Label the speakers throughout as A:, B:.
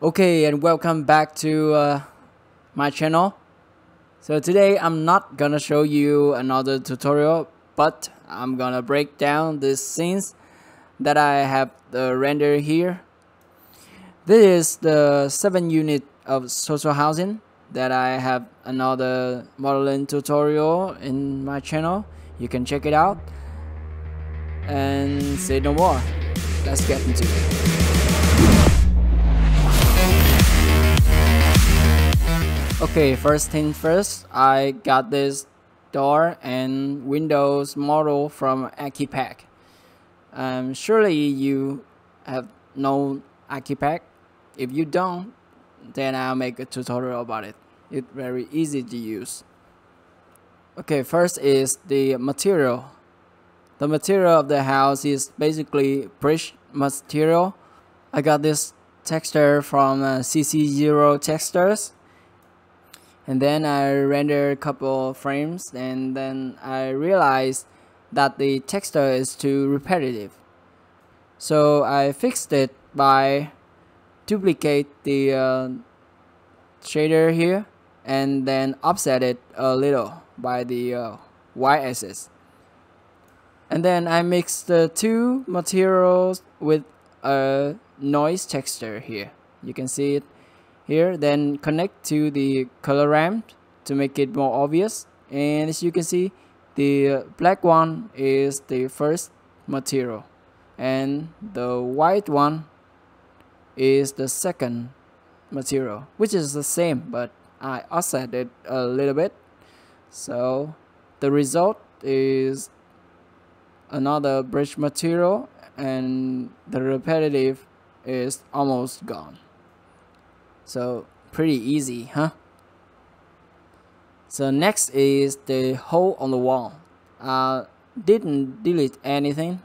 A: Okay, and welcome back to uh, my channel. So today I'm not gonna show you another tutorial, but I'm gonna break down the scenes that I have uh, rendered here. This is the 7 unit of social housing that I have another modeling tutorial in my channel. You can check it out. And say no more. Let's get into it. Okay, first thing first, I got this door and windows model from Archipack. Um, surely you have known Archipack. If you don't, then I'll make a tutorial about it. It's very easy to use. Okay, first is the material. The material of the house is basically bridge material. I got this texture from uh, CC0 Textures and then I render a couple frames and then I realized that the texture is too repetitive. So I fixed it by duplicate the uh, shader here and then offset it a little by the uh, y-axis. And then I mix the two materials with a noise texture here. You can see it here then connect to the color ramp to make it more obvious. And as you can see the black one is the first material. And the white one is the second material which is the same but I offset it a little bit. So the result is another bridge material and the repetitive is almost gone so pretty easy, huh? So next is the hole on the wall. I didn't delete anything.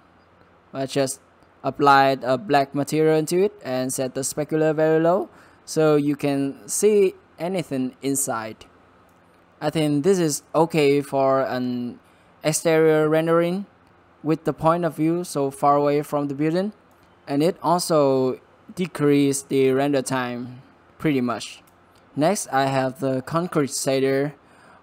A: I just applied a black material into it and set the specular very low so you can see anything inside. I think this is okay for an exterior rendering with the point of view so far away from the building and it also decrease the render time pretty much. Next, I have the concrete shader,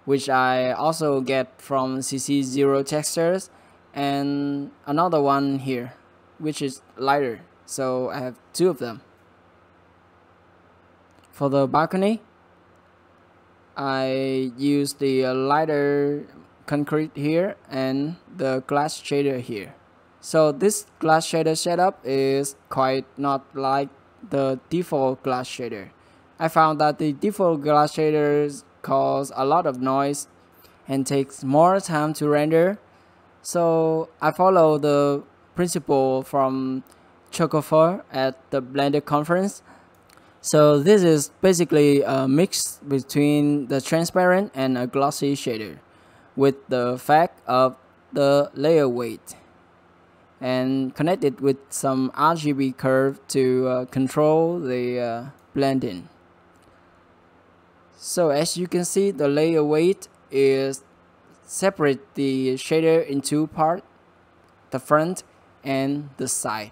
A: which I also get from CC0 textures, and another one here, which is lighter. So I have two of them. For the balcony, I use the uh, lighter concrete here and the glass shader here. So this glass shader setup is quite not like the default glass shader. I found that the default glass shaders cause a lot of noise and takes more time to render. So I follow the principle from Chocofur at the Blender conference. So this is basically a mix between the transparent and a glossy shader with the fact of the layer weight and connected with some RGB curve to uh, control the uh, blending. So as you can see, the layer weight is separate the shader in two parts, the front and the side.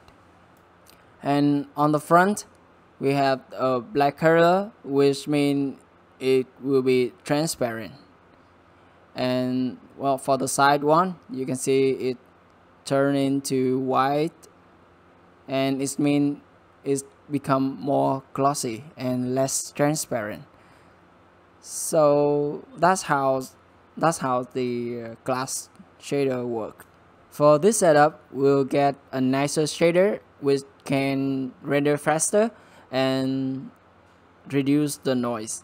A: And on the front, we have a black color, which means it will be transparent. And well, for the side one, you can see it turn into white, and it means it's become more glossy and less transparent so that's how that's how the uh, glass shader work. For this setup we'll get a nicer shader which can render faster and reduce the noise.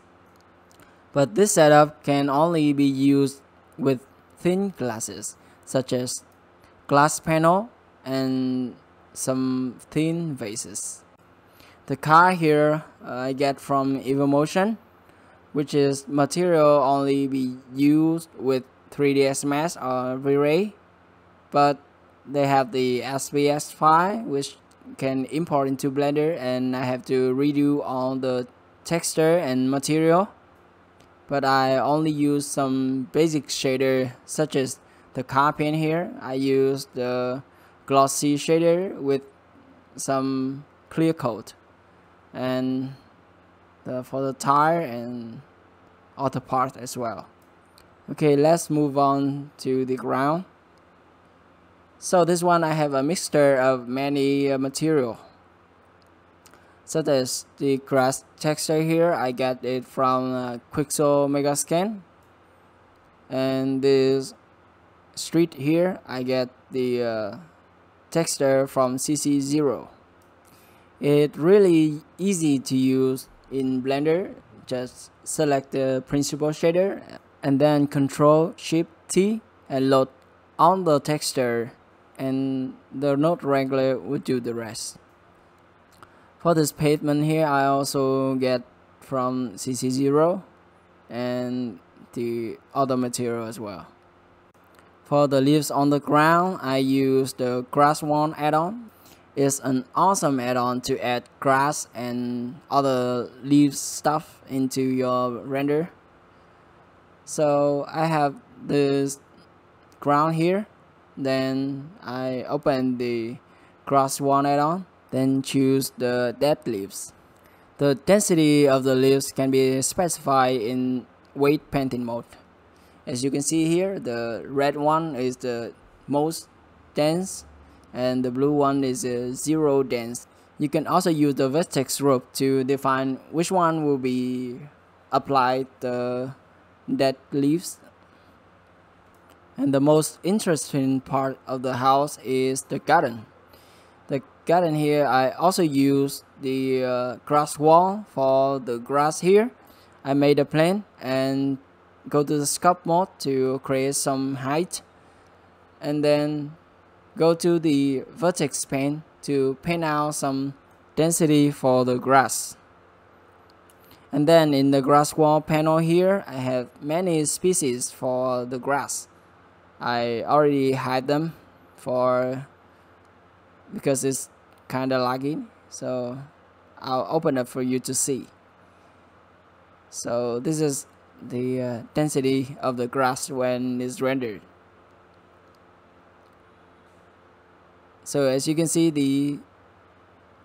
A: But this setup can only be used with thin glasses such as glass panel and some thin vases. The car here uh, I get from Evermotion which is material only be used with 3ds Max or V-Ray, but they have the SPS file which can import into Blender and I have to redo all the texture and material. But I only use some basic shader such as the car paint here. I use the glossy shader with some clear coat and the, for the tire and other parts as well. Okay, let's move on to the ground. So this one I have a mixture of many uh, material. Such as the grass texture here, I get it from uh, Quixel Megascan. And this street here, I get the uh, texture from CC0. It really easy to use in Blender. Just select the principal shader and then Control Shift T and load on the texture and the node wrangler will do the rest. For this pavement here I also get from CC0 and the other material as well. For the leaves on the ground I use the Graswald add-on. It's an awesome add-on to add grass and other leaves stuff into your render. So I have this ground here. Then I open the Graswald add-on. Then choose the dead leaves. The density of the leaves can be specified in weight painting mode. As you can see here the red one is the most dense and the blue one is uh, zero dense you can also use the vertex group to define which one will be applied the dead leaves and the most interesting part of the house is the garden. The garden here, I also use the uh, Graswald for the grass here. I made a plan and go to the sculpt mode to create some height. And then go to the vertex paint to paint out some density for the grass. And then in the Graswald panel here, I have many species for the grass. I already hide them for because it's kind of lagging so I'll open it for you to see so this is the uh, density of the grass when it's rendered so as you can see the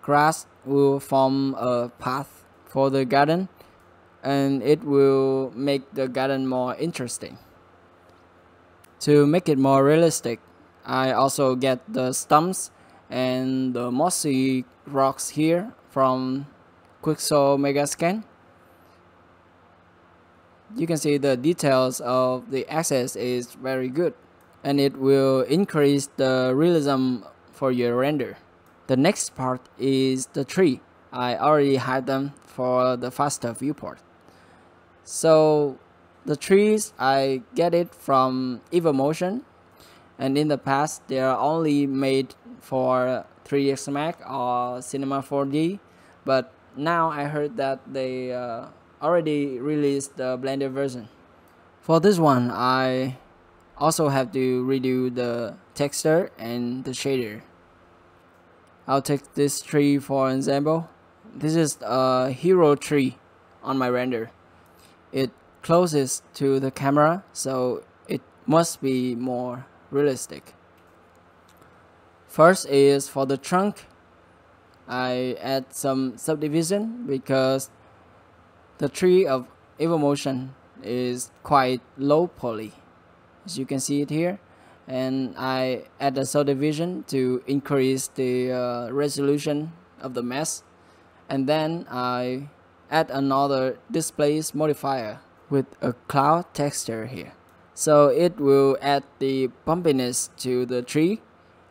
A: grass will form a path for the garden and it will make the garden more interesting to make it more realistic, I also get the stumps and the mossy rocks here from Quixel Megascan. You can see the details of the access is very good and it will increase the realism for your render. The next part is the tree. I already had them for the faster viewport. So the trees, I get it from Evermotion, and in the past they are only made for 3ds Max or Cinema 4D, but now I heard that they uh, already released the Blender version. For this one, I also have to redo the texture and the shader. I'll take this tree for example. This is a hero tree on my render. It closest to the camera so it must be more realistic. First is for the trunk I add some subdivision because the tree of Evermotion is quite low poly as you can see it here and I add a subdivision to increase the uh, resolution of the mesh and then I add another displace modifier with a cloud texture here. So it will add the bumpiness to the tree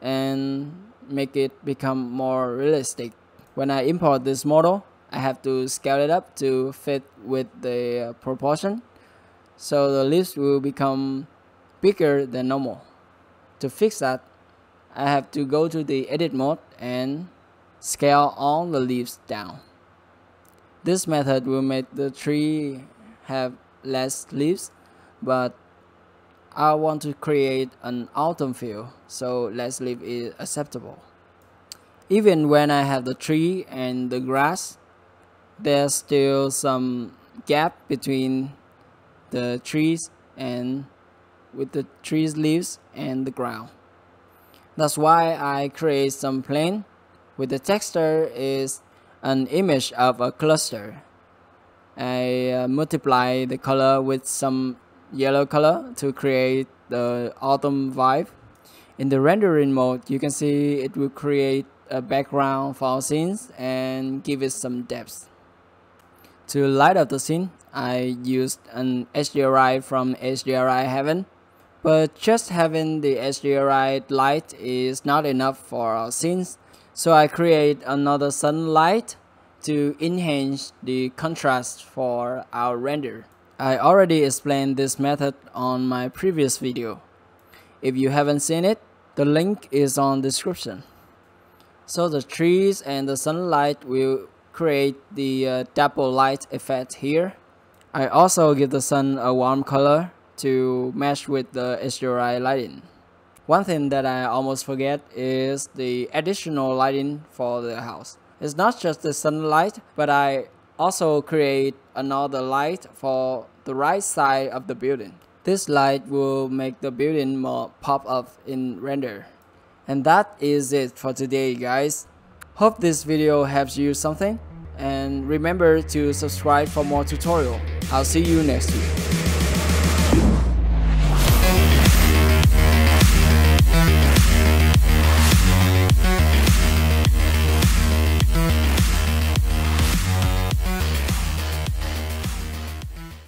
A: and make it become more realistic. When I import this model, I have to scale it up to fit with the proportion. So the leaves will become bigger than normal. To fix that, I have to go to the edit mode and scale all the leaves down. This method will make the tree have less leaves but I want to create an autumn feel so less leaf is acceptable. Even when I have the tree and the grass there's still some gap between the trees and with the trees leaves and the ground. That's why I create some plane with the texture is an image of a cluster I uh, multiply the color with some yellow color to create the autumn vibe. In the rendering mode, you can see it will create a background for our scenes and give it some depth. To light up the scene, I used an HDRI from HDRI Haven, but just having the HDRI light is not enough for our scenes, so I create another sunlight to enhance the contrast for our render. I already explained this method on my previous video. If you haven't seen it, the link is on description. So the trees and the sunlight will create the uh, double light effect here. I also give the sun a warm color to match with the HDRI lighting. One thing that I almost forget is the additional lighting for the house. It's not just the sunlight, but I also create another light for the right side of the building. This light will make the building more pop up in render. And that is it for today guys. Hope this video helps you something and remember to subscribe for more tutorial. I'll see you next week.